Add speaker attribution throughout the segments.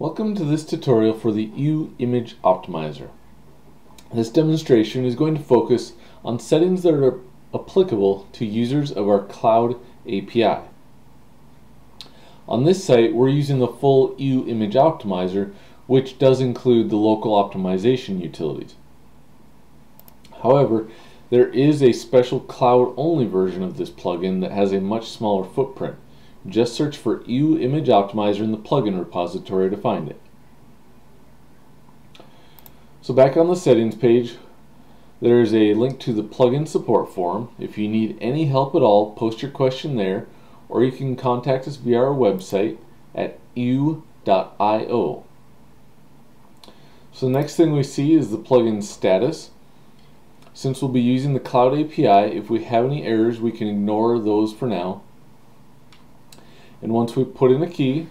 Speaker 1: Welcome to this tutorial for the EWWW Image Optimizer. This demonstration is going to focus on settings that are applicable to users of our Cloud API. On this site we're using the full EWWW Image Optimizer which does include the local optimization utilities. However, there is a special cloud-only version of this plugin that has a much smaller footprint. Just search for EWWW Image Optimizer in the plugin repository to find it. So back on the settings page, there is a link to the plugin support forum. If you need any help at all, post your question there, or you can contact us via our website at ewww.io. So the next thing we see is the plugin status. Since we'll be using the Cloud API, if we have any errors, we can ignore those for now. And once we put in a key,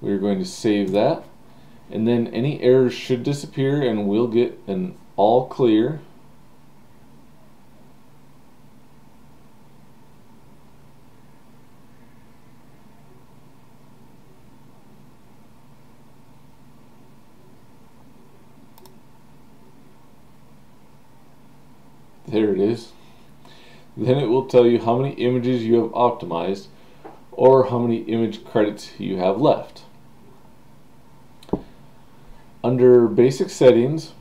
Speaker 1: we're going to save that. And then any errors should disappear and we'll get an all clear. There it is. Then it will tell you how many images you have optimized or how many image credits you have left. Under basic settings,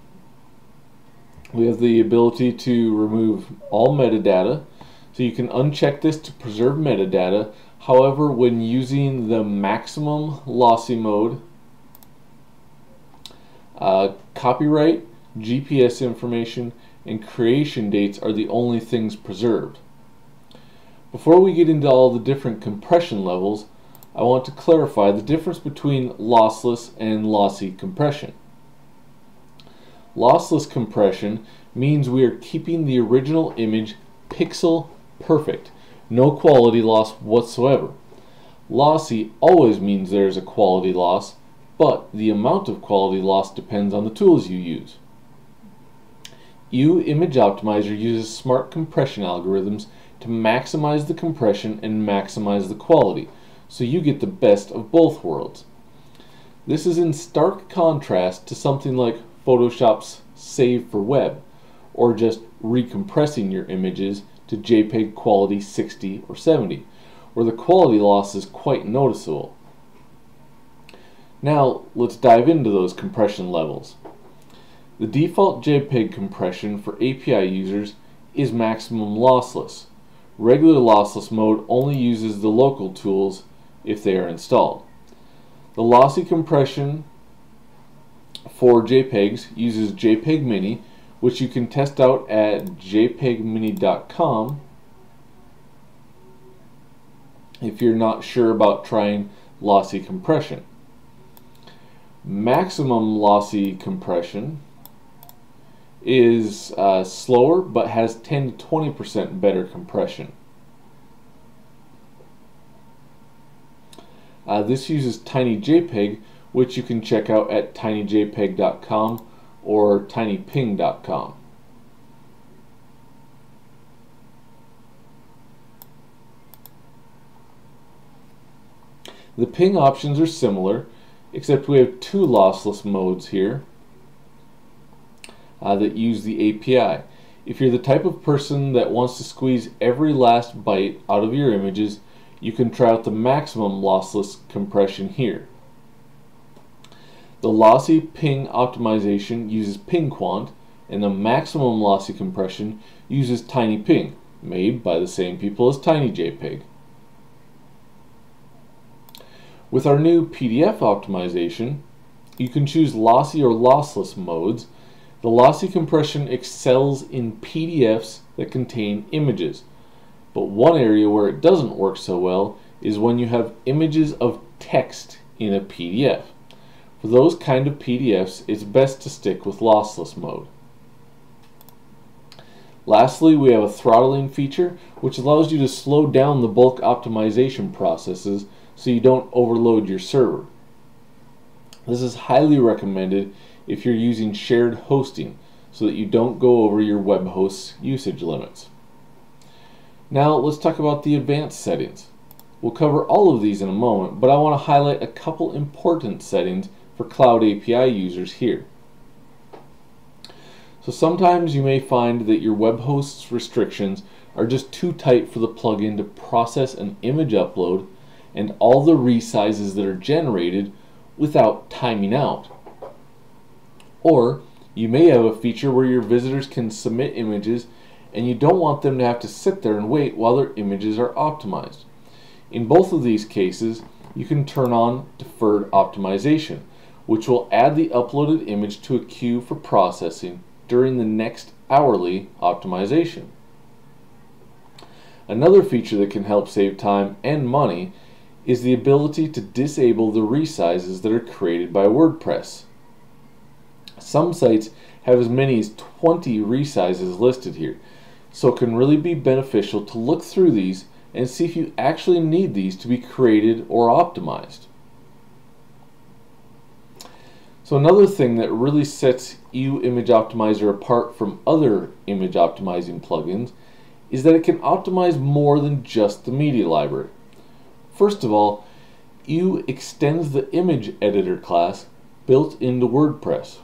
Speaker 1: we have the ability to remove all metadata. So you can uncheck this to preserve metadata. However, when using the maximum lossy mode, uh, copyright, GPS information, and creation dates are the only things preserved. Before we get into all the different compression levels, I want to clarify the difference between lossless and lossy compression. Lossless compression means we are keeping the original image pixel perfect, no quality loss whatsoever. Lossy always means there is a quality loss, but the amount of quality loss depends on the tools you use. EWWW Image Optimizer uses smart compression algorithms to maximize the compression and maximize the quality, so you get the best of both worlds. This is in stark contrast to something like Photoshop's Save for Web, or just recompressing your images to JPEG quality 60 or 70, where the quality loss is quite noticeable. Now let's dive into those compression levels. The default JPEG compression for API users is maximum lossless, Regular lossless mode only uses the local tools if they are installed. The lossy compression for JPEGs uses JPEGmini, which you can test out at jpegmini.com if you're not sure about trying lossy compression. Maximum lossy compression is uh, slower but has 10 to 20% better compression. Uh, this uses TinyJPEG, which you can check out at tinyjpeg.com or tinypng.com. The PNG options are similar, except we have two lossless modes here uh, that use the API. If you're the type of person that wants to squeeze every last byte out of your images, you can try out the maximum lossless compression here. The lossy PNG optimization uses pngquant, and the maximum lossy compression uses TinyPNG, made by the same people as TinyJPEG. With our new PDF optimization, you can choose lossy or lossless modes the lossy compression excels in PDFs that contain images, but one area where it doesn't work so well is when you have images of text in a PDF. For those kind of PDFs, it's best to stick with lossless mode. Lastly, we have a throttling feature which allows you to slow down the bulk optimization processes so you don't overload your server. This is highly recommended if you're using shared hosting so that you don't go over your web host's usage limits. Now let's talk about the advanced settings. We'll cover all of these in a moment, but I want to highlight a couple important settings for Cloud API users here. So sometimes you may find that your web host's restrictions are just too tight for the plugin to process an image upload and all the resizes that are generated without timing out. Or you may have a feature where your visitors can submit images and you don't want them to have to sit there and wait while their images are optimized. In both of these cases, you can turn on deferred optimization, which will add the uploaded image to a queue for processing during the next hourly optimization. Another feature that can help save time and money is the ability to disable the resizes that are created by WordPress. Some sites have as many as 20 resizes listed here, so it can really be beneficial to look through these and see if you actually need these to be created or optimized. So another thing that really sets EWWW Image Optimizer apart from other image optimizing plugins is that it can optimize more than just the media library. First of all, EU extends the image editor class built into WordPress.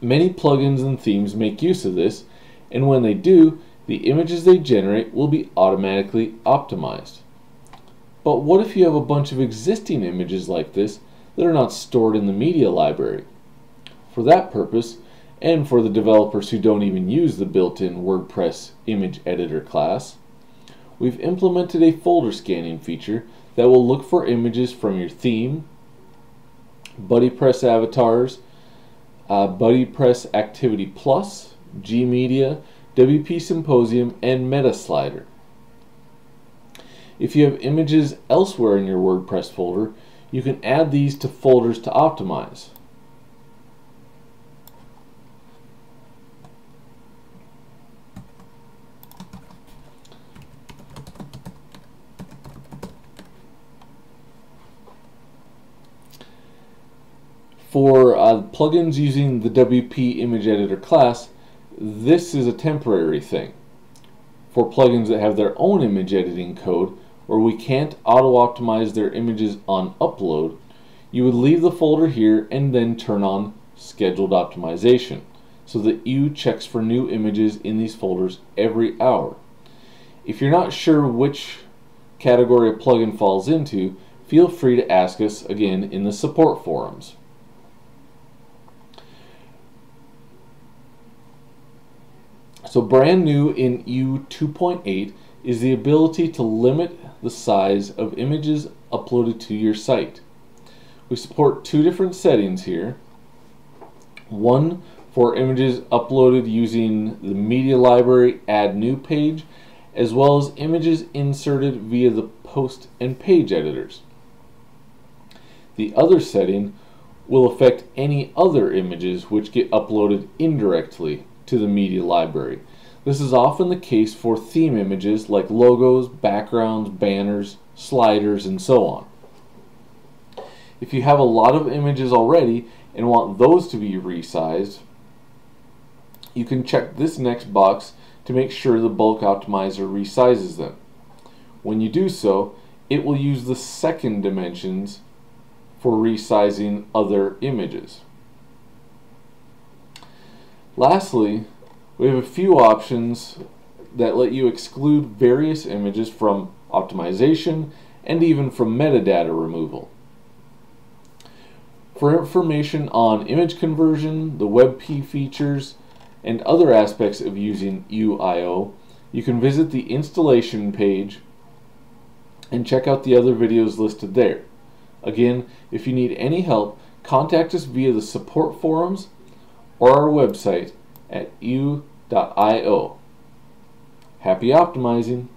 Speaker 1: Many plugins and themes make use of this, and when they do, the images they generate will be automatically optimized. But what if you have a bunch of existing images like this that are not stored in the media library? For that purpose, and for the developers who don't even use the built-in WordPress image editor class, we've implemented a folder scanning feature that will look for images from your theme, BuddyPress avatars, uh, BuddyPress Activity Plus, Gmedia, WP Symposium, and MetaSlider. If you have images elsewhere in your WordPress folder, you can add these to folders to optimize. For uh, plugins using the WP Image Editor class, this is a temporary thing. For plugins that have their own image editing code, where we can't auto-optimize their images on upload, you would leave the folder here and then turn on scheduled optimization so that EWWW checks for new images in these folders every hour. If you're not sure which category a plugin falls into, feel free to ask us again in the support forums. So brand new in EWWW 2.8 is the ability to limit the size of images uploaded to your site. We support two different settings here. One for images uploaded using the media library add new page as well as images inserted via the post and page editors. The other setting will affect any other images which get uploaded indirectly to the media library. This is often the case for theme images like logos, backgrounds, banners, sliders, and so on. If you have a lot of images already and want those to be resized, you can check this next box to make sure the bulk optimizer resizes them. When you do so, it will use the second dimensions for resizing other images. Lastly, we have a few options that let you exclude various images from optimization and even from metadata removal. For information on image conversion, the WebP features, and other aspects of using UIO, you can visit the installation page and check out the other videos listed there. Again, if you need any help, contact us via the support forums or our website at ewww.io. Happy optimizing!